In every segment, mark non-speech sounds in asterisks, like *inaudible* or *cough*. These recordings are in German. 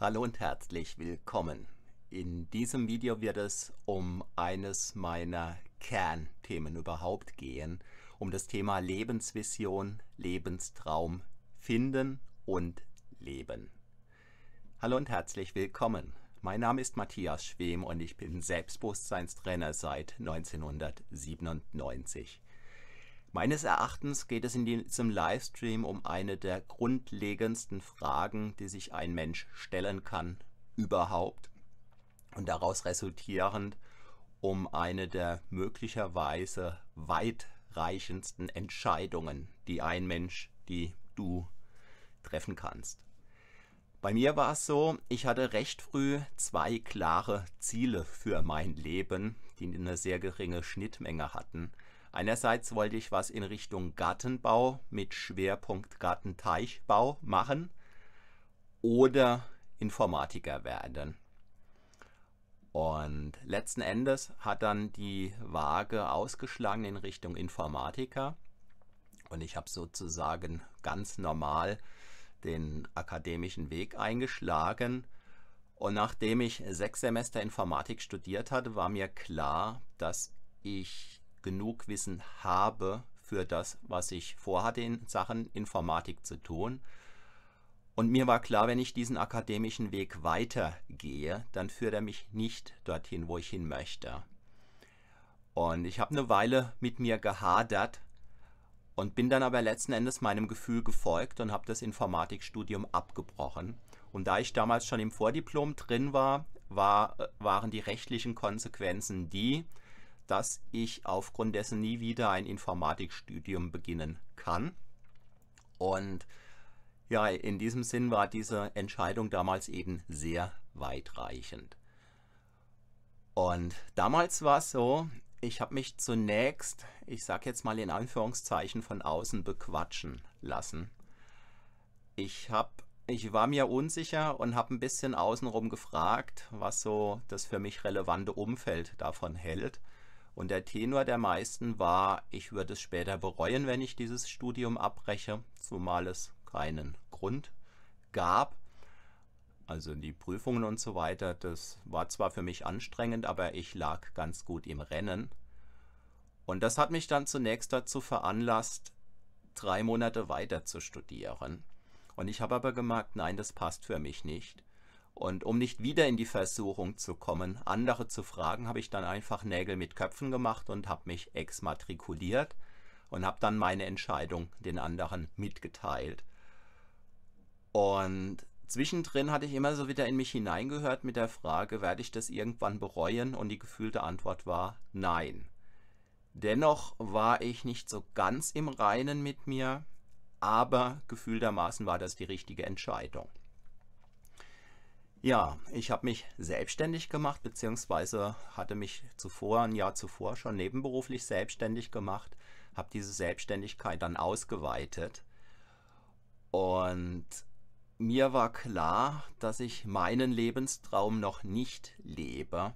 Hallo und herzlich willkommen. In diesem Video wird es um eines meiner Kernthemen überhaupt gehen, um das Thema Lebensvision, Lebenstraum, Finden und Leben. Hallo und herzlich willkommen. Mein Name ist Matthias Schwem und ich bin Selbstbewusstseinstrainer seit 1997. Meines Erachtens geht es in diesem Livestream um eine der grundlegendsten Fragen, die sich ein Mensch stellen kann, überhaupt. Und daraus resultierend um eine der möglicherweise weitreichendsten Entscheidungen, die ein Mensch, die du treffen kannst. Bei mir war es so, ich hatte recht früh zwei klare Ziele für mein Leben, die eine sehr geringe Schnittmenge hatten. Einerseits wollte ich was in Richtung Gartenbau mit Schwerpunkt Gartenteichbau machen oder Informatiker werden. Und letzten Endes hat dann die Waage ausgeschlagen in Richtung Informatiker. Und ich habe sozusagen ganz normal den akademischen Weg eingeschlagen. Und nachdem ich sechs Semester Informatik studiert hatte, war mir klar, dass ich genug Wissen habe für das, was ich vorhatte in Sachen Informatik zu tun. Und mir war klar, wenn ich diesen akademischen Weg weitergehe, dann führt er mich nicht dorthin, wo ich hin möchte. Und ich habe eine Weile mit mir gehadert und bin dann aber letzten Endes meinem Gefühl gefolgt und habe das Informatikstudium abgebrochen. Und da ich damals schon im Vordiplom drin war, war waren die rechtlichen Konsequenzen die, dass ich aufgrund dessen nie wieder ein Informatikstudium beginnen kann. Und ja, in diesem Sinn war diese Entscheidung damals eben sehr weitreichend. Und damals war es so, ich habe mich zunächst, ich sage jetzt mal in Anführungszeichen, von außen bequatschen lassen. Ich habe ich war mir unsicher und habe ein bisschen außenrum gefragt, was so das für mich relevante Umfeld davon hält. Und der Tenor der meisten war, ich würde es später bereuen, wenn ich dieses Studium abbreche, zumal es keinen Grund gab. Also die Prüfungen und so weiter, das war zwar für mich anstrengend, aber ich lag ganz gut im Rennen. Und das hat mich dann zunächst dazu veranlasst, drei Monate weiter zu studieren. Und ich habe aber gemerkt, nein, das passt für mich nicht. Und um nicht wieder in die Versuchung zu kommen, andere zu fragen, habe ich dann einfach Nägel mit Köpfen gemacht und habe mich exmatrikuliert und habe dann meine Entscheidung den anderen mitgeteilt. Und zwischendrin hatte ich immer so wieder in mich hineingehört mit der Frage, werde ich das irgendwann bereuen? Und die gefühlte Antwort war nein. Dennoch war ich nicht so ganz im Reinen mit mir, aber gefühltermaßen war das die richtige Entscheidung. Ja, ich habe mich selbstständig gemacht, beziehungsweise hatte mich zuvor, ein Jahr zuvor schon nebenberuflich selbstständig gemacht, habe diese Selbstständigkeit dann ausgeweitet. Und mir war klar, dass ich meinen Lebenstraum noch nicht lebe.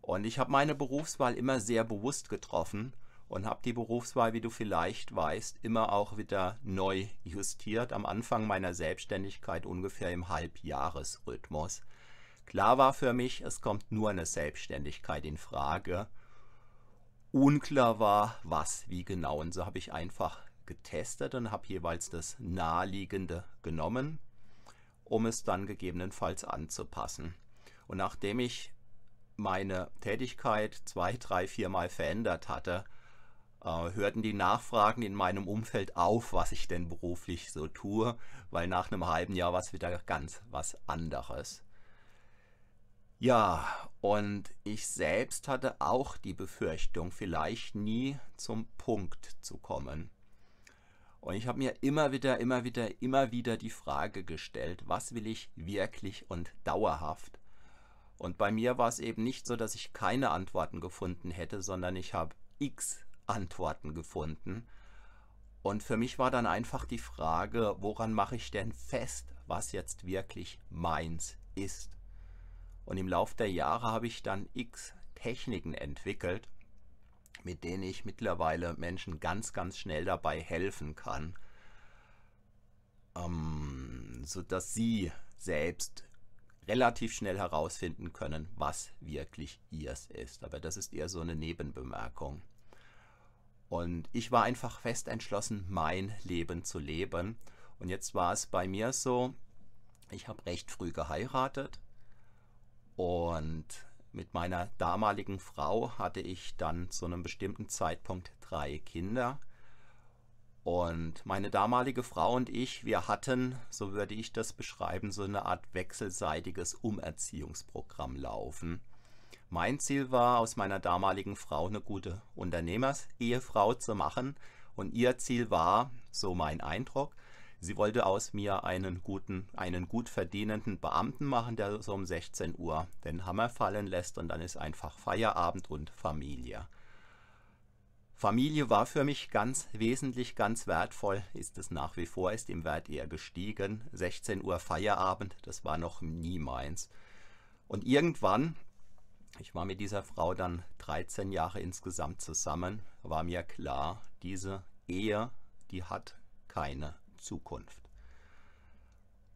Und ich habe meine Berufswahl immer sehr bewusst getroffen und habe die Berufswahl, wie du vielleicht weißt, immer auch wieder neu justiert. Am Anfang meiner Selbstständigkeit ungefähr im Halbjahresrhythmus. Klar war für mich, es kommt nur eine Selbstständigkeit in Frage. Unklar war, was, wie genau. Und so habe ich einfach getestet und habe jeweils das Naheliegende genommen, um es dann gegebenenfalls anzupassen. Und nachdem ich meine Tätigkeit zwei, drei, viermal verändert hatte, hörten die Nachfragen in meinem Umfeld auf, was ich denn beruflich so tue, weil nach einem halben Jahr war es wieder ganz was anderes. Ja, und ich selbst hatte auch die Befürchtung, vielleicht nie zum Punkt zu kommen. Und ich habe mir immer wieder, immer wieder, immer wieder die Frage gestellt, was will ich wirklich und dauerhaft? Und bei mir war es eben nicht so, dass ich keine Antworten gefunden hätte, sondern ich habe x Antworten gefunden. Und für mich war dann einfach die Frage, woran mache ich denn fest, was jetzt wirklich meins ist? Und im Laufe der Jahre habe ich dann x Techniken entwickelt, mit denen ich mittlerweile Menschen ganz, ganz schnell dabei helfen kann, ähm, sodass sie selbst relativ schnell herausfinden können, was wirklich ihrs ist. Aber das ist eher so eine Nebenbemerkung. Und ich war einfach fest entschlossen, mein Leben zu leben. Und jetzt war es bei mir so, ich habe recht früh geheiratet und mit meiner damaligen Frau hatte ich dann zu einem bestimmten Zeitpunkt drei Kinder. Und meine damalige Frau und ich, wir hatten, so würde ich das beschreiben, so eine Art wechselseitiges Umerziehungsprogramm laufen. Mein Ziel war, aus meiner damaligen Frau eine gute Unternehmersehefrau zu machen. Und ihr Ziel war, so mein Eindruck, sie wollte aus mir einen guten, einen gut verdienenden Beamten machen, der so um 16 Uhr den Hammer fallen lässt und dann ist einfach Feierabend und Familie. Familie war für mich ganz wesentlich, ganz wertvoll, ist es nach wie vor, ist im Wert eher gestiegen. 16 Uhr Feierabend, das war noch nie meins. Und irgendwann ich war mit dieser Frau dann 13 Jahre insgesamt zusammen, war mir klar, diese Ehe, die hat keine Zukunft.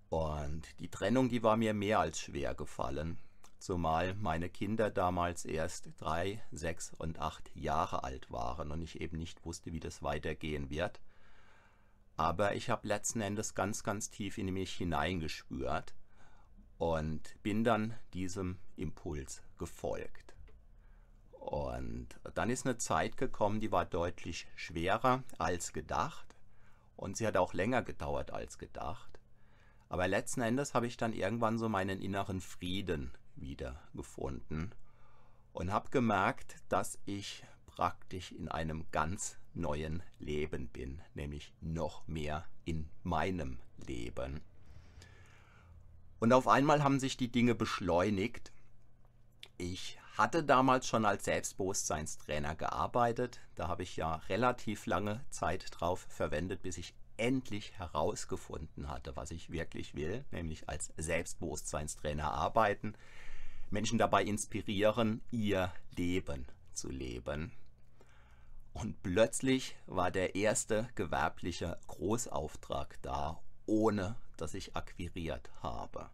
Und die Trennung, die war mir mehr als schwer gefallen, zumal meine Kinder damals erst drei, sechs und acht Jahre alt waren und ich eben nicht wusste, wie das weitergehen wird. Aber ich habe letzten Endes ganz, ganz tief in mich hineingespürt, und bin dann diesem Impuls gefolgt. Und dann ist eine Zeit gekommen, die war deutlich schwerer als gedacht und sie hat auch länger gedauert als gedacht. Aber letzten Endes habe ich dann irgendwann so meinen inneren Frieden wieder gefunden und habe gemerkt, dass ich praktisch in einem ganz neuen Leben bin, nämlich noch mehr in meinem Leben. Und auf einmal haben sich die Dinge beschleunigt. Ich hatte damals schon als Selbstbewusstseinstrainer gearbeitet. Da habe ich ja relativ lange Zeit drauf verwendet, bis ich endlich herausgefunden hatte, was ich wirklich will, nämlich als Selbstbewusstseinstrainer arbeiten, Menschen dabei inspirieren, ihr Leben zu leben. Und plötzlich war der erste gewerbliche Großauftrag da, ohne das ich akquiriert habe.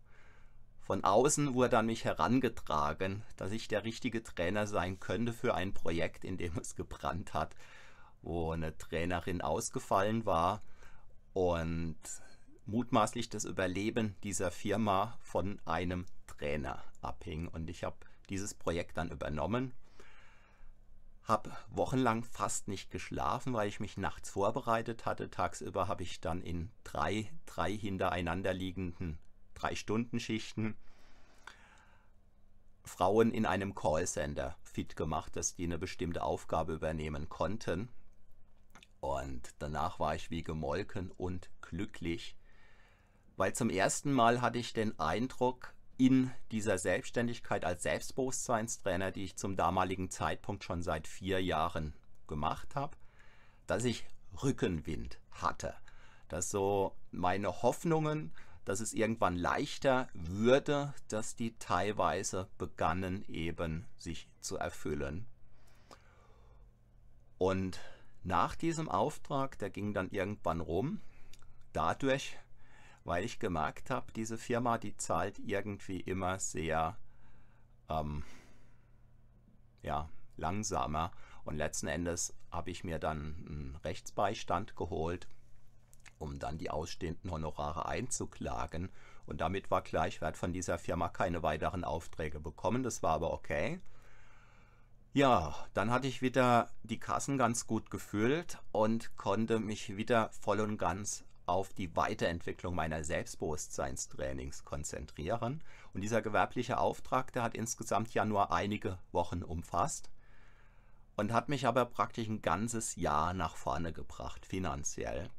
Von außen wurde an mich herangetragen, dass ich der richtige Trainer sein könnte für ein Projekt, in dem es gebrannt hat, wo eine Trainerin ausgefallen war und mutmaßlich das Überleben dieser Firma von einem Trainer abhing. Und ich habe dieses Projekt dann übernommen habe wochenlang fast nicht geschlafen, weil ich mich nachts vorbereitet hatte. Tagsüber habe ich dann in drei, drei hintereinander liegenden Drei-Stunden-Schichten Frauen in einem Callcenter fit gemacht, dass die eine bestimmte Aufgabe übernehmen konnten. Und danach war ich wie gemolken und glücklich, weil zum ersten Mal hatte ich den Eindruck, in dieser Selbstständigkeit als Selbstbewusstseinstrainer, die ich zum damaligen Zeitpunkt schon seit vier Jahren gemacht habe, dass ich Rückenwind hatte. Dass so meine Hoffnungen, dass es irgendwann leichter würde, dass die teilweise begannen eben sich zu erfüllen. Und nach diesem Auftrag, der ging dann irgendwann rum, dadurch, weil ich gemerkt habe, diese Firma, die zahlt irgendwie immer sehr ähm, ja, langsamer. Und letzten Endes habe ich mir dann einen Rechtsbeistand geholt, um dann die ausstehenden Honorare einzuklagen. Und damit war klar, ich von dieser Firma keine weiteren Aufträge bekommen. Das war aber okay. Ja, dann hatte ich wieder die Kassen ganz gut gefüllt und konnte mich wieder voll und ganz auf die Weiterentwicklung meiner Selbstbewusstseinstrainings konzentrieren. Und dieser gewerbliche Auftrag, der hat insgesamt ja nur einige Wochen umfasst und hat mich aber praktisch ein ganzes Jahr nach vorne gebracht, finanziell.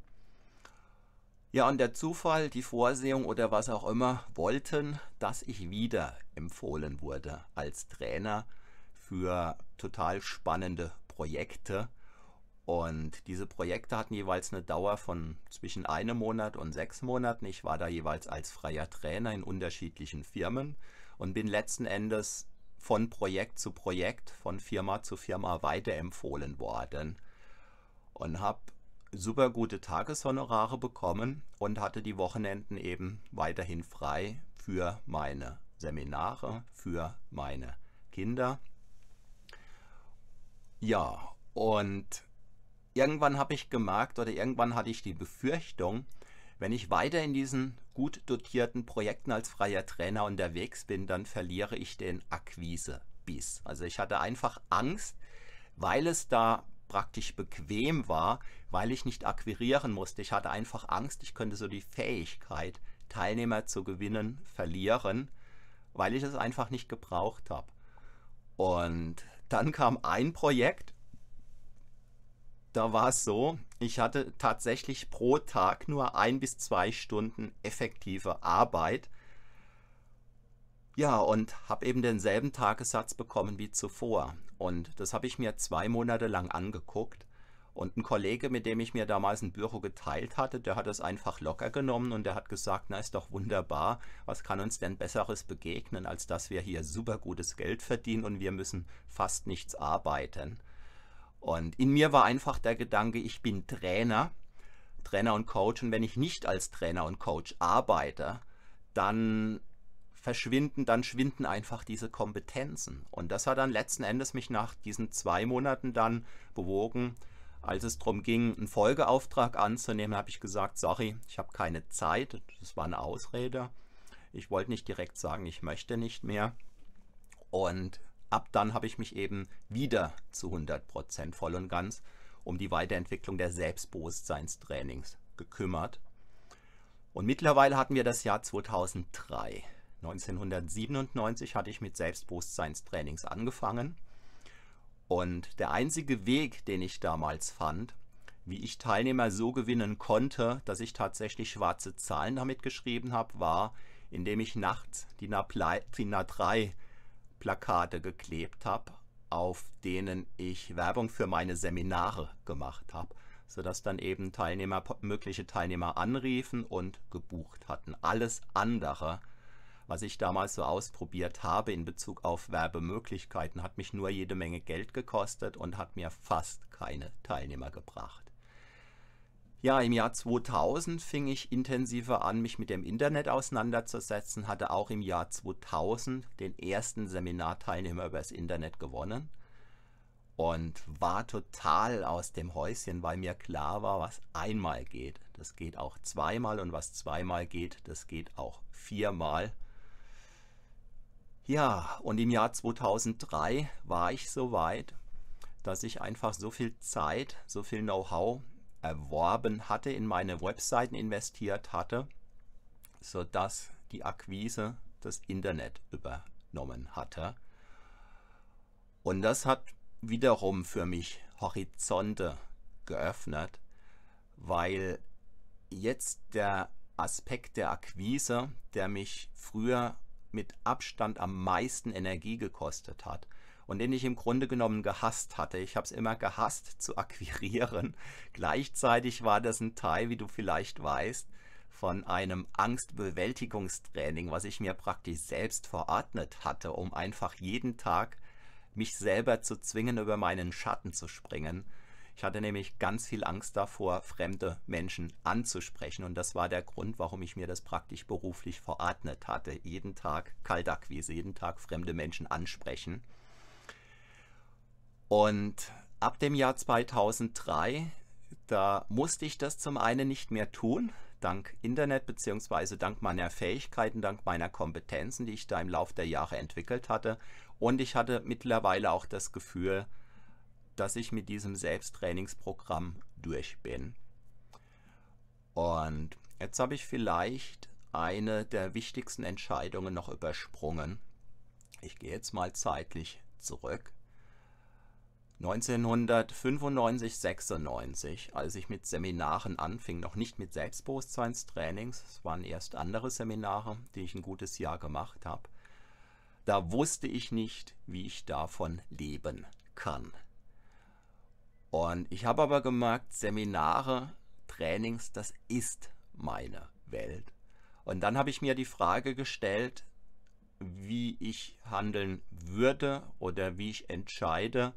Ja, und der Zufall, die Vorsehung oder was auch immer wollten, dass ich wieder empfohlen wurde als Trainer für total spannende Projekte und diese Projekte hatten jeweils eine Dauer von zwischen einem Monat und sechs Monaten. Ich war da jeweils als freier Trainer in unterschiedlichen Firmen und bin letzten Endes von Projekt zu Projekt, von Firma zu Firma weiterempfohlen worden und habe super gute Tageshonorare bekommen und hatte die Wochenenden eben weiterhin frei für meine Seminare für meine Kinder. Ja, und irgendwann habe ich gemerkt oder irgendwann hatte ich die Befürchtung, wenn ich weiter in diesen gut dotierten Projekten als freier Trainer unterwegs bin, dann verliere ich den Akquise-Biss. Also ich hatte einfach Angst, weil es da praktisch bequem war, weil ich nicht akquirieren musste. Ich hatte einfach Angst, ich könnte so die Fähigkeit, Teilnehmer zu gewinnen, verlieren, weil ich es einfach nicht gebraucht habe. Und dann kam ein Projekt, da war es so, ich hatte tatsächlich pro Tag nur ein bis zwei Stunden effektive Arbeit. Ja, und habe eben denselben Tagessatz bekommen wie zuvor. Und das habe ich mir zwei Monate lang angeguckt. Und ein Kollege, mit dem ich mir damals ein Büro geteilt hatte, der hat es einfach locker genommen und der hat gesagt, na ist doch wunderbar, was kann uns denn besseres begegnen, als dass wir hier super gutes Geld verdienen und wir müssen fast nichts arbeiten. Und in mir war einfach der Gedanke, ich bin Trainer, Trainer und Coach und wenn ich nicht als Trainer und Coach arbeite, dann verschwinden, dann schwinden einfach diese Kompetenzen. Und das hat dann letzten Endes mich nach diesen zwei Monaten dann bewogen, als es darum ging, einen Folgeauftrag anzunehmen, habe ich gesagt, sorry, ich habe keine Zeit. Das war eine Ausrede. Ich wollte nicht direkt sagen, ich möchte nicht mehr. Und ab dann habe ich mich eben wieder zu 100% voll und ganz um die Weiterentwicklung der Selbstbewusstseinstrainings gekümmert. Und mittlerweile hatten wir das Jahr 2003. 1997 hatte ich mit Selbstbewusstseinstrainings angefangen. Und der einzige Weg, den ich damals fand, wie ich Teilnehmer so gewinnen konnte, dass ich tatsächlich schwarze Zahlen damit geschrieben habe, war, indem ich nachts die NA 3 Plakate geklebt habe, auf denen ich Werbung für meine Seminare gemacht habe, sodass dann eben Teilnehmer, mögliche Teilnehmer anriefen und gebucht hatten. Alles andere was ich damals so ausprobiert habe in Bezug auf Werbemöglichkeiten, hat mich nur jede Menge Geld gekostet und hat mir fast keine Teilnehmer gebracht. Ja, im Jahr 2000 fing ich intensiver an, mich mit dem Internet auseinanderzusetzen, hatte auch im Jahr 2000 den ersten Seminarteilnehmer übers Internet gewonnen und war total aus dem Häuschen, weil mir klar war, was einmal geht, das geht auch zweimal und was zweimal geht, das geht auch viermal. Ja, und im Jahr 2003 war ich so weit, dass ich einfach so viel Zeit, so viel Know-how erworben hatte, in meine Webseiten investiert hatte, sodass die Akquise das Internet übernommen hatte. Und das hat wiederum für mich Horizonte geöffnet, weil jetzt der Aspekt der Akquise, der mich früher mit Abstand am meisten Energie gekostet hat und den ich im Grunde genommen gehasst hatte. Ich habe es immer gehasst *laughs* zu akquirieren. Gleichzeitig war das ein Teil, wie du vielleicht weißt, von einem Angstbewältigungstraining, was ich mir praktisch selbst verordnet hatte, um einfach jeden Tag mich selber zu zwingen, über meinen Schatten zu springen ich hatte nämlich ganz viel Angst davor, fremde Menschen anzusprechen und das war der Grund, warum ich mir das praktisch beruflich verordnet hatte. Jeden Tag Kaltakquise, jeden Tag fremde Menschen ansprechen. Und ab dem Jahr 2003, da musste ich das zum einen nicht mehr tun, dank Internet bzw. dank meiner Fähigkeiten, dank meiner Kompetenzen, die ich da im Laufe der Jahre entwickelt hatte. Und ich hatte mittlerweile auch das Gefühl, dass ich mit diesem Selbsttrainingsprogramm durch bin. Und jetzt habe ich vielleicht eine der wichtigsten Entscheidungen noch übersprungen. Ich gehe jetzt mal zeitlich zurück. 1995, 96, als ich mit Seminaren anfing, noch nicht mit Selbstbewusstseinstrainings, es waren erst andere Seminare, die ich ein gutes Jahr gemacht habe, da wusste ich nicht, wie ich davon leben kann. Und ich habe aber gemerkt, Seminare, Trainings, das ist meine Welt. Und dann habe ich mir die Frage gestellt, wie ich handeln würde oder wie ich entscheide,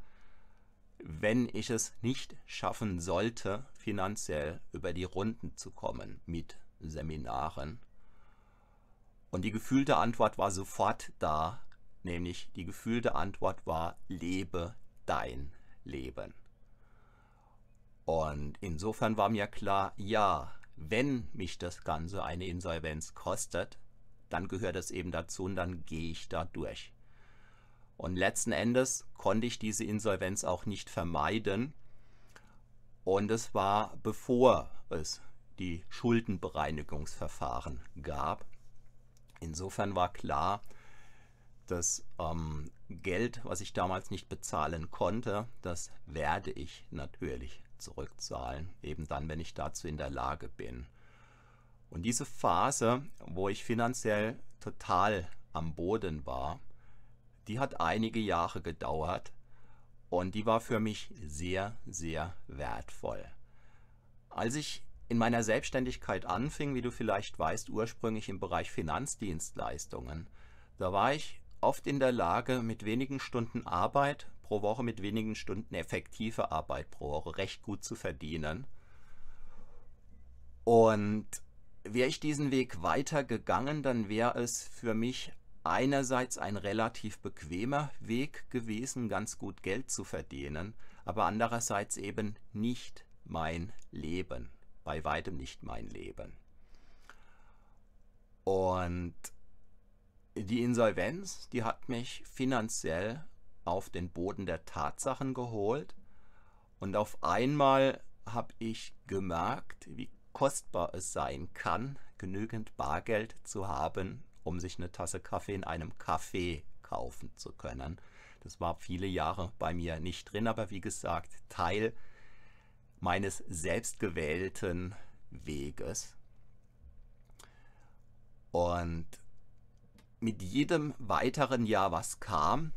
wenn ich es nicht schaffen sollte, finanziell über die Runden zu kommen mit Seminaren. Und die gefühlte Antwort war sofort da, nämlich die gefühlte Antwort war, lebe dein Leben. Und insofern war mir klar, ja, wenn mich das Ganze eine Insolvenz kostet, dann gehört es eben dazu und dann gehe ich da durch. Und letzten Endes konnte ich diese Insolvenz auch nicht vermeiden. Und es war bevor es die Schuldenbereinigungsverfahren gab. Insofern war klar, das ähm, Geld, was ich damals nicht bezahlen konnte, das werde ich natürlich zurückzahlen, eben dann, wenn ich dazu in der Lage bin. Und diese Phase, wo ich finanziell total am Boden war, die hat einige Jahre gedauert und die war für mich sehr, sehr wertvoll. Als ich in meiner Selbstständigkeit anfing, wie du vielleicht weißt, ursprünglich im Bereich Finanzdienstleistungen, da war ich oft in der Lage, mit wenigen Stunden Arbeit pro Woche, mit wenigen Stunden effektive Arbeit pro Woche recht gut zu verdienen. Und wäre ich diesen Weg weitergegangen, dann wäre es für mich einerseits ein relativ bequemer Weg gewesen, ganz gut Geld zu verdienen, aber andererseits eben nicht mein Leben, bei weitem nicht mein Leben. Und die Insolvenz, die hat mich finanziell auf den Boden der Tatsachen geholt und auf einmal habe ich gemerkt, wie kostbar es sein kann, genügend Bargeld zu haben, um sich eine Tasse Kaffee in einem Café kaufen zu können. Das war viele Jahre bei mir nicht drin, aber wie gesagt, Teil meines selbstgewählten Weges. Und mit jedem weiteren Jahr, was kam,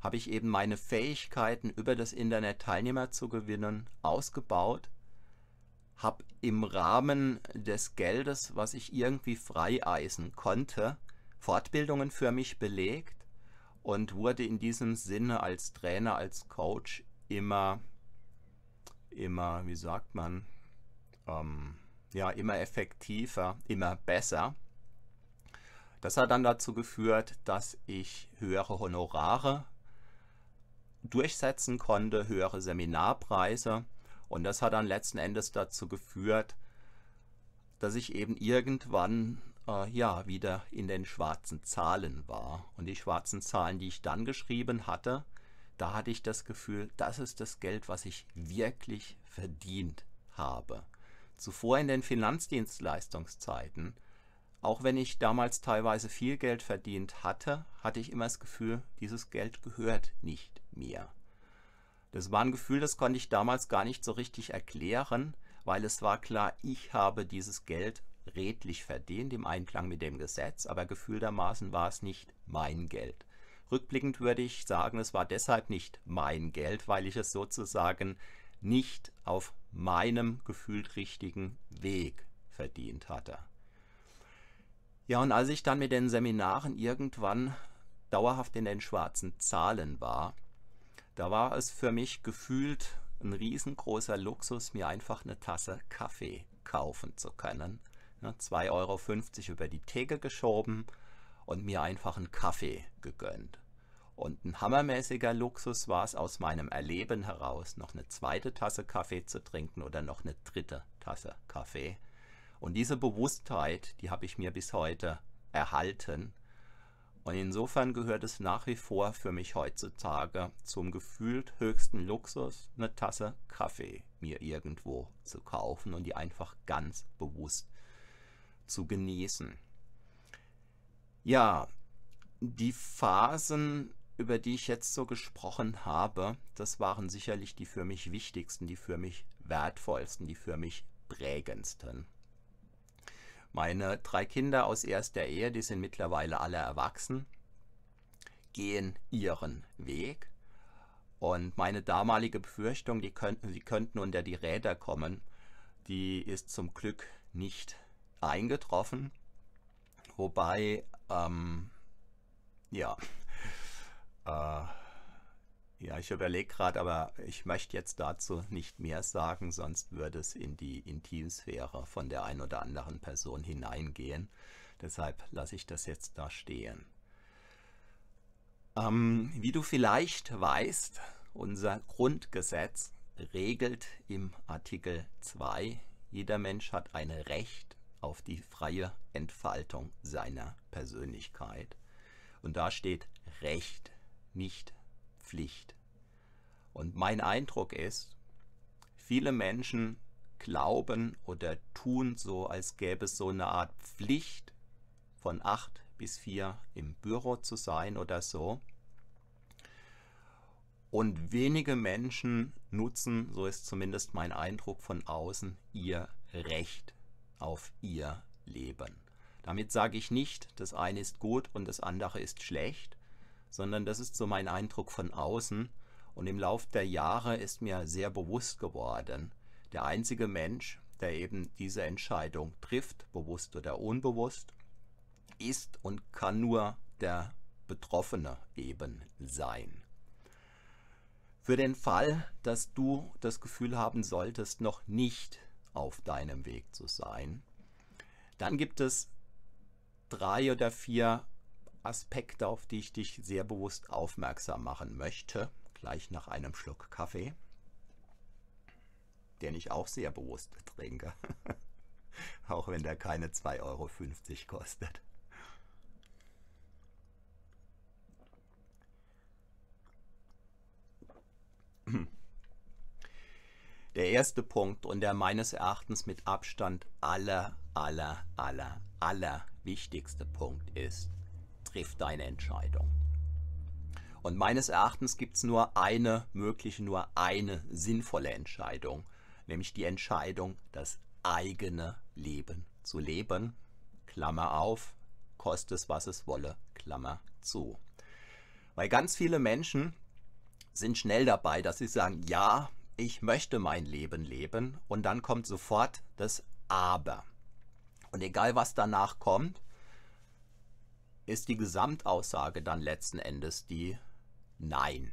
habe ich eben meine Fähigkeiten über das Internet Teilnehmer zu gewinnen ausgebaut habe im Rahmen des Geldes, was ich irgendwie freieisen konnte, Fortbildungen für mich belegt und wurde in diesem Sinne als Trainer, als Coach immer, immer, wie sagt man, ähm, ja, immer effektiver, immer besser. Das hat dann dazu geführt, dass ich höhere Honorare durchsetzen konnte, höhere Seminarpreise und das hat dann letzten Endes dazu geführt, dass ich eben irgendwann äh, ja wieder in den schwarzen Zahlen war. Und die schwarzen Zahlen, die ich dann geschrieben hatte, da hatte ich das Gefühl, das ist das Geld, was ich wirklich verdient habe. Zuvor in den Finanzdienstleistungszeiten, auch wenn ich damals teilweise viel Geld verdient hatte, hatte ich immer das Gefühl, dieses Geld gehört nicht mir. Das war ein Gefühl, das konnte ich damals gar nicht so richtig erklären, weil es war klar, ich habe dieses Geld redlich verdient im Einklang mit dem Gesetz, aber gefühltermaßen war es nicht mein Geld. Rückblickend würde ich sagen, es war deshalb nicht mein Geld, weil ich es sozusagen nicht auf meinem gefühlt richtigen Weg verdient hatte. Ja, und als ich dann mit den Seminaren irgendwann dauerhaft in den schwarzen Zahlen war, da war es für mich gefühlt ein riesengroßer Luxus, mir einfach eine Tasse Kaffee kaufen zu können. 2,50 Euro über die Theke geschoben und mir einfach einen Kaffee gegönnt. Und ein hammermäßiger Luxus war es aus meinem Erleben heraus, noch eine zweite Tasse Kaffee zu trinken oder noch eine dritte Tasse Kaffee. Und diese Bewusstheit, die habe ich mir bis heute erhalten und insofern gehört es nach wie vor für mich heutzutage zum gefühlt höchsten Luxus, eine Tasse Kaffee mir irgendwo zu kaufen und die einfach ganz bewusst zu genießen. Ja, die Phasen, über die ich jetzt so gesprochen habe, das waren sicherlich die für mich wichtigsten, die für mich wertvollsten, die für mich prägendsten. Meine drei Kinder aus erster Ehe, die sind mittlerweile alle erwachsen, gehen ihren Weg. Und meine damalige Befürchtung, die könnten, sie könnten unter die Räder kommen, die ist zum Glück nicht eingetroffen. Wobei, ähm, ja, äh, ja, ich überlege gerade, aber ich möchte jetzt dazu nicht mehr sagen, sonst würde es in die Intimsphäre von der einen oder anderen Person hineingehen. Deshalb lasse ich das jetzt da stehen. Ähm, wie du vielleicht weißt, unser Grundgesetz regelt im Artikel 2, jeder Mensch hat ein Recht auf die freie Entfaltung seiner Persönlichkeit. Und da steht Recht, nicht Pflicht. Und mein Eindruck ist, viele Menschen glauben oder tun so, als gäbe es so eine Art Pflicht, von 8 bis 4 im Büro zu sein oder so. Und wenige Menschen nutzen, so ist zumindest mein Eindruck von außen, ihr Recht auf ihr Leben. Damit sage ich nicht, das eine ist gut und das andere ist schlecht, sondern das ist so mein Eindruck von außen. Und im Laufe der Jahre ist mir sehr bewusst geworden, der einzige Mensch, der eben diese Entscheidung trifft, bewusst oder unbewusst, ist und kann nur der Betroffene eben sein. Für den Fall, dass du das Gefühl haben solltest, noch nicht auf deinem Weg zu sein, dann gibt es drei oder vier Aspekte, auf die ich dich sehr bewusst aufmerksam machen möchte, gleich nach einem Schluck Kaffee, den ich auch sehr bewusst trinke, *laughs* auch wenn der keine 2,50 Euro kostet. Der erste Punkt und der meines Erachtens mit Abstand aller, aller, aller, aller wichtigste Punkt ist, triff deine Entscheidung. Und meines Erachtens gibt es nur eine mögliche, nur eine sinnvolle Entscheidung, nämlich die Entscheidung, das eigene Leben zu leben. Klammer auf, koste es, was es wolle, Klammer zu. Weil ganz viele Menschen sind schnell dabei, dass sie sagen, ja, ich möchte mein Leben leben und dann kommt sofort das Aber. Und egal was danach kommt, ist die Gesamtaussage dann letzten Endes die Nein.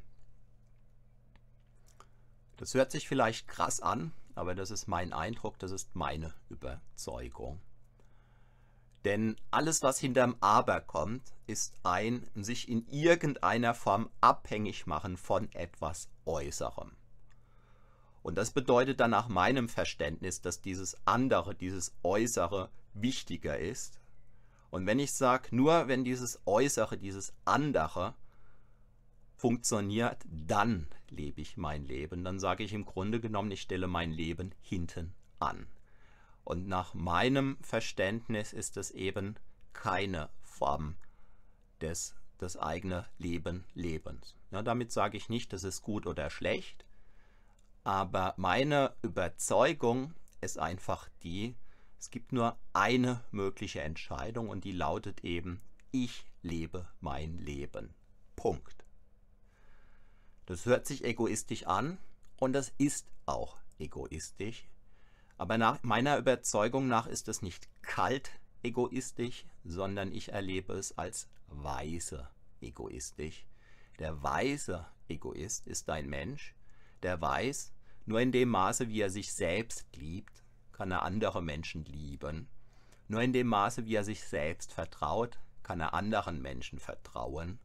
Das hört sich vielleicht krass an, aber das ist mein Eindruck, das ist meine Überzeugung. Denn alles, was hinterm Aber kommt, ist ein sich in irgendeiner Form abhängig machen von etwas Äußerem. Und das bedeutet dann nach meinem Verständnis, dass dieses andere, dieses Äußere wichtiger ist. Und wenn ich sage, nur wenn dieses Äußere, dieses andere funktioniert, dann lebe ich mein Leben. Dann sage ich im Grunde genommen, ich stelle mein Leben hinten an. Und nach meinem Verständnis ist es eben keine Form des das eigene Leben Lebens. Ja, damit sage ich nicht, das ist gut oder schlecht, aber meine Überzeugung ist einfach die, es gibt nur eine mögliche Entscheidung und die lautet eben, ich lebe mein Leben. Punkt. Das hört sich egoistisch an und das ist auch egoistisch, aber nach meiner Überzeugung nach ist es nicht kalt egoistisch, sondern ich erlebe es als weise egoistisch. Der weise Egoist ist ein Mensch, der weiß, nur in dem Maße, wie er sich selbst liebt, kann er andere Menschen lieben. Nur in dem Maße, wie er sich selbst vertraut, kann er anderen Menschen vertrauen.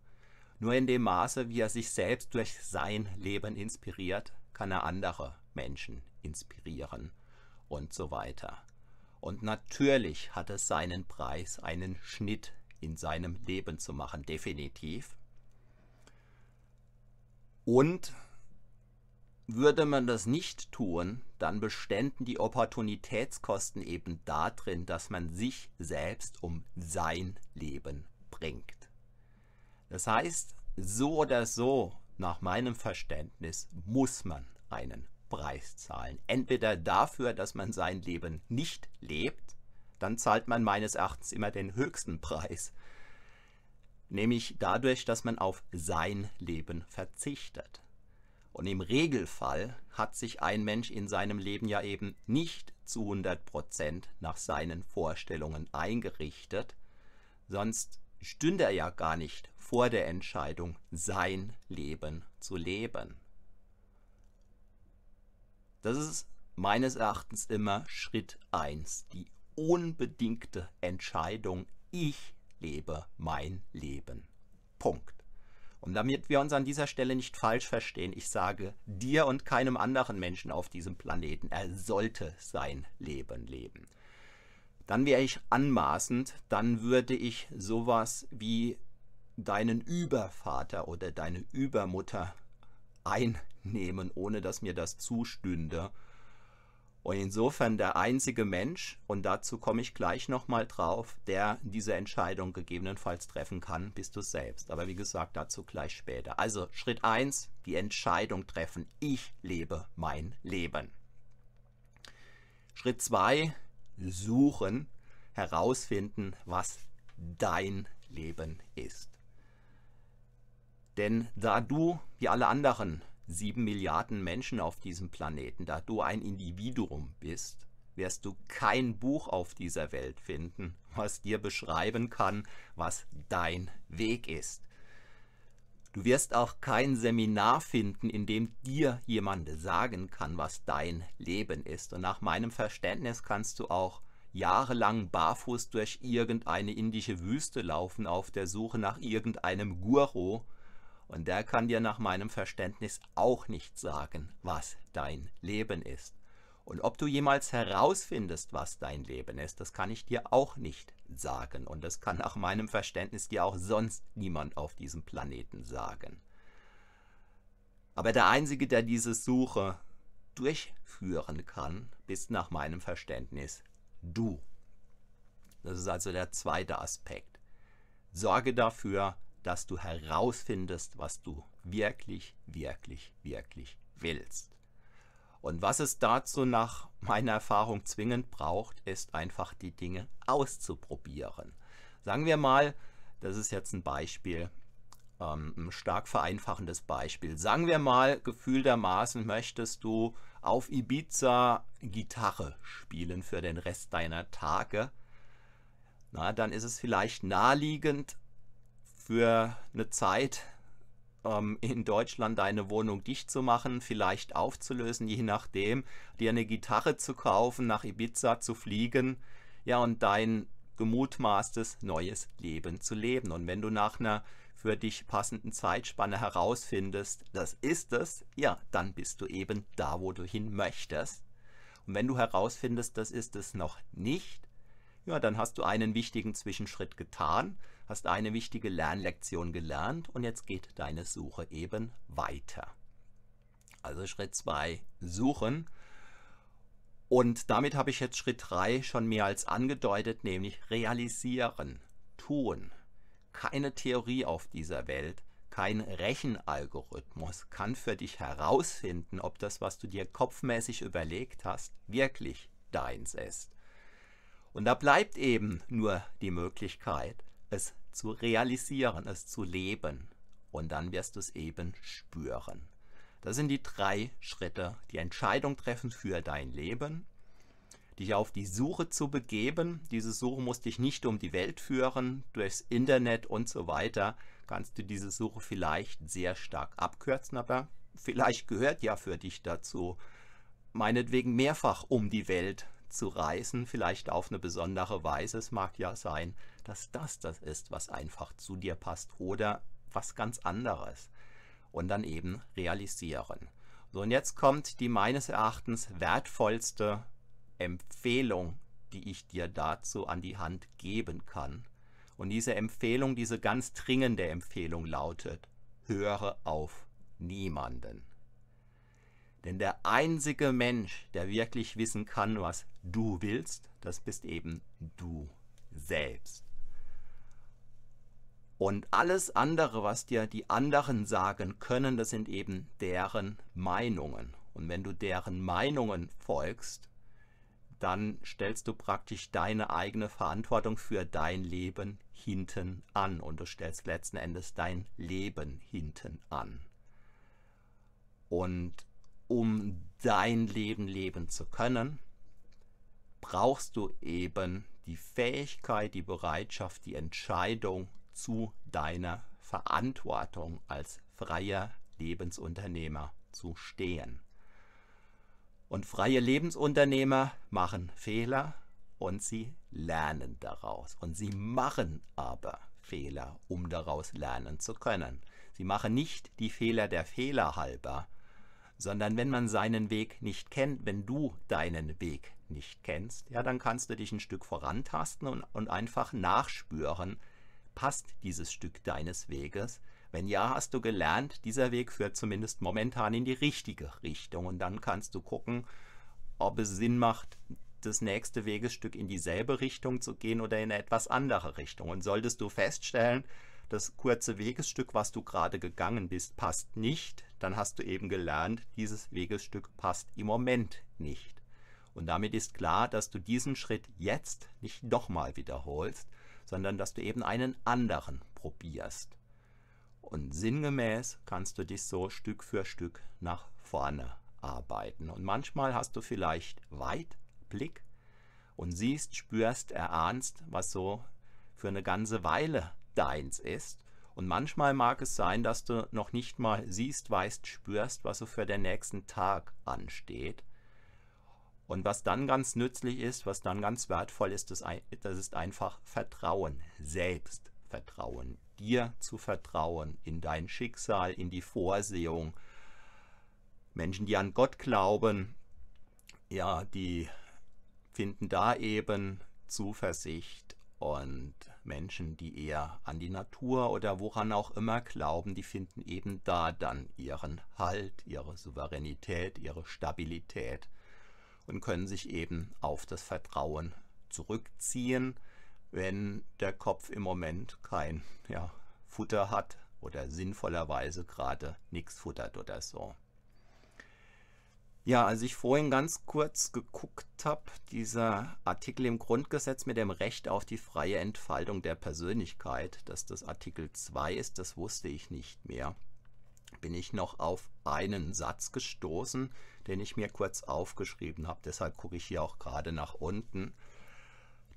Nur in dem Maße, wie er sich selbst durch sein Leben inspiriert, kann er andere Menschen inspirieren und so weiter. Und natürlich hat es seinen Preis, einen Schnitt in seinem Leben zu machen, definitiv. Und würde man das nicht tun, dann beständen die Opportunitätskosten eben darin, dass man sich selbst um sein Leben bringt. Das heißt, so oder so, nach meinem Verständnis, muss man einen Preis zahlen. Entweder dafür, dass man sein Leben nicht lebt, dann zahlt man meines Erachtens immer den höchsten Preis, nämlich dadurch, dass man auf sein Leben verzichtet. Und im Regelfall hat sich ein Mensch in seinem Leben ja eben nicht zu 100% nach seinen Vorstellungen eingerichtet, sonst stünde er ja gar nicht vor der Entscheidung, sein Leben zu leben. Das ist meines Erachtens immer Schritt 1, die unbedingte Entscheidung, Ich lebe mein Leben. Punkt. Und damit wir uns an dieser Stelle nicht falsch verstehen, ich sage dir und keinem anderen Menschen auf diesem Planeten, er sollte sein Leben leben. Dann wäre ich anmaßend, dann würde ich sowas wie deinen Übervater oder deine Übermutter einnehmen, ohne dass mir das zustünde. Und insofern der einzige Mensch, und dazu komme ich gleich nochmal drauf, der diese Entscheidung gegebenenfalls treffen kann, bist du selbst. Aber wie gesagt, dazu gleich später. Also Schritt 1, die Entscheidung treffen. Ich lebe mein Leben. Schritt 2, suchen, herausfinden, was dein Leben ist. Denn da du, wie alle anderen sieben Milliarden Menschen auf diesem Planeten, da du ein Individuum bist, wirst du kein Buch auf dieser Welt finden, was dir beschreiben kann, was dein Weg ist. Du wirst auch kein Seminar finden, in dem dir jemand sagen kann, was dein Leben ist. Und nach meinem Verständnis kannst du auch jahrelang barfuß durch irgendeine indische Wüste laufen auf der Suche nach irgendeinem Guru, und der kann dir nach meinem Verständnis auch nicht sagen, was dein Leben ist. Und ob du jemals herausfindest, was dein Leben ist, das kann ich dir auch nicht sagen. Und das kann nach meinem Verständnis dir auch sonst niemand auf diesem Planeten sagen. Aber der Einzige, der diese Suche durchführen kann, bist nach meinem Verständnis du. Das ist also der zweite Aspekt. Sorge dafür, dass du herausfindest, was du wirklich, wirklich, wirklich willst. Und was es dazu nach meiner Erfahrung zwingend braucht, ist einfach die Dinge auszuprobieren. Sagen wir mal, das ist jetzt ein Beispiel, ähm, ein stark vereinfachendes Beispiel. Sagen wir mal, gefühltermaßen möchtest du auf Ibiza Gitarre spielen für den Rest deiner Tage. Na, dann ist es vielleicht naheliegend, für eine Zeit ähm, in Deutschland deine Wohnung dicht zu machen, vielleicht aufzulösen, je nachdem, dir eine Gitarre zu kaufen, nach Ibiza zu fliegen, ja, und dein gemutmaßtes neues Leben zu leben. Und wenn du nach einer für dich passenden Zeitspanne herausfindest, das ist es, ja, dann bist du eben da, wo du hin möchtest. Und wenn du herausfindest, das ist es noch nicht, ja, dann hast du einen wichtigen Zwischenschritt getan hast eine wichtige Lernlektion gelernt und jetzt geht deine Suche eben weiter. Also Schritt 2, suchen. Und damit habe ich jetzt Schritt 3 schon mehr als angedeutet, nämlich realisieren, tun. Keine Theorie auf dieser Welt, kein Rechenalgorithmus kann für dich herausfinden, ob das, was du dir kopfmäßig überlegt hast, wirklich deins ist. Und da bleibt eben nur die Möglichkeit, es zu realisieren, es zu leben. Und dann wirst du es eben spüren. Das sind die drei Schritte. Die Entscheidung treffen für dein Leben, dich auf die Suche zu begeben. Diese Suche muss dich nicht um die Welt führen, durchs Internet und so weiter. Kannst du diese Suche vielleicht sehr stark abkürzen, aber vielleicht gehört ja für dich dazu, meinetwegen mehrfach um die Welt zu reisen, vielleicht auf eine besondere Weise. Es mag ja sein, dass das das ist, was einfach zu dir passt oder was ganz anderes. Und dann eben realisieren. So, und jetzt kommt die meines Erachtens wertvollste Empfehlung, die ich dir dazu an die Hand geben kann. Und diese Empfehlung, diese ganz dringende Empfehlung lautet, höre auf niemanden. Denn der einzige Mensch, der wirklich wissen kann, was du willst, das bist eben du selbst. Und alles andere, was dir die anderen sagen können, das sind eben deren Meinungen. Und wenn du deren Meinungen folgst, dann stellst du praktisch deine eigene Verantwortung für dein Leben hinten an und du stellst letzten Endes dein Leben hinten an. Und um dein Leben leben zu können, brauchst du eben die Fähigkeit, die Bereitschaft, die Entscheidung zu deiner Verantwortung als freier Lebensunternehmer zu stehen. Und freie Lebensunternehmer machen Fehler und sie lernen daraus. Und sie machen aber Fehler, um daraus lernen zu können. Sie machen nicht die Fehler der Fehler halber, sondern wenn man seinen Weg nicht kennt, wenn du deinen Weg nicht kennst, ja, dann kannst du dich ein Stück vorantasten und, und einfach nachspüren, passt dieses Stück deines Weges. Wenn ja, hast du gelernt, dieser Weg führt zumindest momentan in die richtige Richtung und dann kannst du gucken, ob es Sinn macht, das nächste Wegesstück in dieselbe Richtung zu gehen oder in eine etwas andere Richtung. Und solltest du feststellen, das kurze Wegesstück, was du gerade gegangen bist, passt nicht, dann hast du eben gelernt, dieses Wegesstück passt im Moment nicht. Und damit ist klar, dass du diesen Schritt jetzt nicht nochmal wiederholst, sondern dass du eben einen anderen probierst. Und sinngemäß kannst du dich so Stück für Stück nach vorne arbeiten. Und manchmal hast du vielleicht Weitblick und siehst, spürst, erahnst, was so für eine ganze Weile deins ist. Und manchmal mag es sein, dass du noch nicht mal siehst, weißt, spürst, was so für den nächsten Tag ansteht. Und was dann ganz nützlich ist, was dann ganz wertvoll ist, das, ist einfach Vertrauen, Selbstvertrauen, dir zu vertrauen, in dein Schicksal, in die Vorsehung. Menschen, die an Gott glauben, ja, die finden da eben Zuversicht und Menschen, die eher an die Natur oder woran auch immer glauben, die finden eben da dann ihren Halt, ihre Souveränität, ihre Stabilität und können sich eben auf das Vertrauen zurückziehen, wenn der Kopf im Moment kein ja, Futter hat oder sinnvollerweise gerade nichts futtert oder so. Ja, als ich vorhin ganz kurz geguckt habe, dieser Artikel im Grundgesetz mit dem Recht auf die freie Entfaltung der Persönlichkeit, dass das Artikel 2 ist, das wusste ich nicht mehr, bin ich noch auf einen Satz gestoßen, den ich mir kurz aufgeschrieben habe. Deshalb gucke ich hier auch gerade nach unten.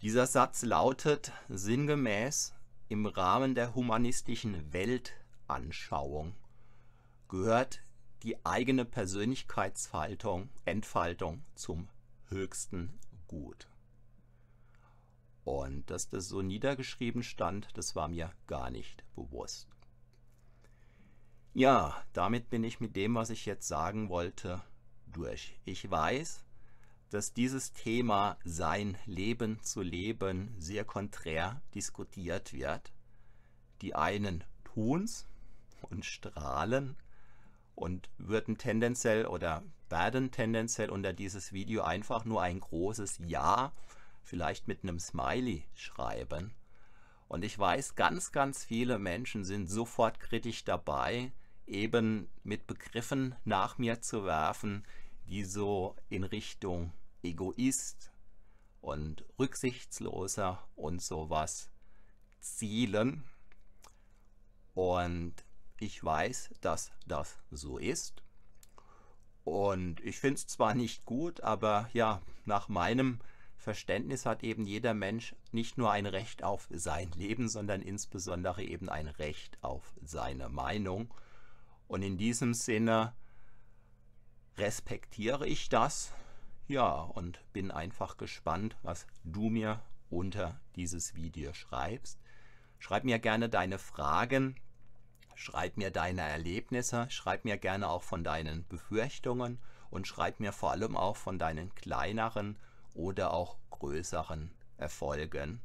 Dieser Satz lautet sinngemäß, im Rahmen der humanistischen Weltanschauung gehört die eigene Persönlichkeitsfaltung, Entfaltung zum höchsten Gut. Und dass das so niedergeschrieben stand, das war mir gar nicht bewusst. Ja, damit bin ich mit dem, was ich jetzt sagen wollte, durch. Ich weiß, dass dieses Thema sein Leben zu leben sehr konträr diskutiert wird. Die einen tun's und strahlen und würden tendenziell oder werden tendenziell unter dieses Video einfach nur ein großes Ja, vielleicht mit einem Smiley schreiben. Und ich weiß, ganz, ganz viele Menschen sind sofort kritisch dabei, eben mit Begriffen nach mir zu werfen, die so in Richtung Egoist und rücksichtsloser und sowas zielen. Und ich weiß, dass das so ist. Und ich finde es zwar nicht gut, aber ja, nach meinem Verständnis hat eben jeder Mensch nicht nur ein Recht auf sein Leben, sondern insbesondere eben ein Recht auf seine Meinung. Und in diesem Sinne respektiere ich das, ja, und bin einfach gespannt, was du mir unter dieses Video schreibst. Schreib mir gerne deine Fragen, Schreib mir deine Erlebnisse, schreib mir gerne auch von deinen Befürchtungen und schreib mir vor allem auch von deinen kleineren oder auch größeren Erfolgen.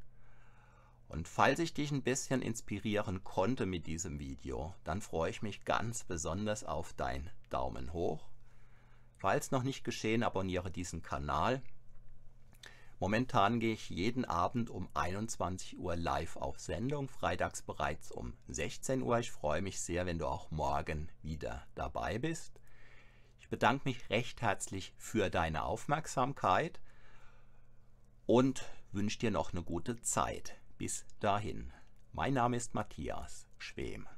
Und falls ich dich ein bisschen inspirieren konnte mit diesem Video, dann freue ich mich ganz besonders auf dein Daumen hoch. Falls noch nicht geschehen, abonniere diesen Kanal Momentan gehe ich jeden Abend um 21 Uhr live auf Sendung, freitags bereits um 16 Uhr. Ich freue mich sehr, wenn du auch morgen wieder dabei bist. Ich bedanke mich recht herzlich für deine Aufmerksamkeit und wünsche dir noch eine gute Zeit. Bis dahin. Mein Name ist Matthias Schwem.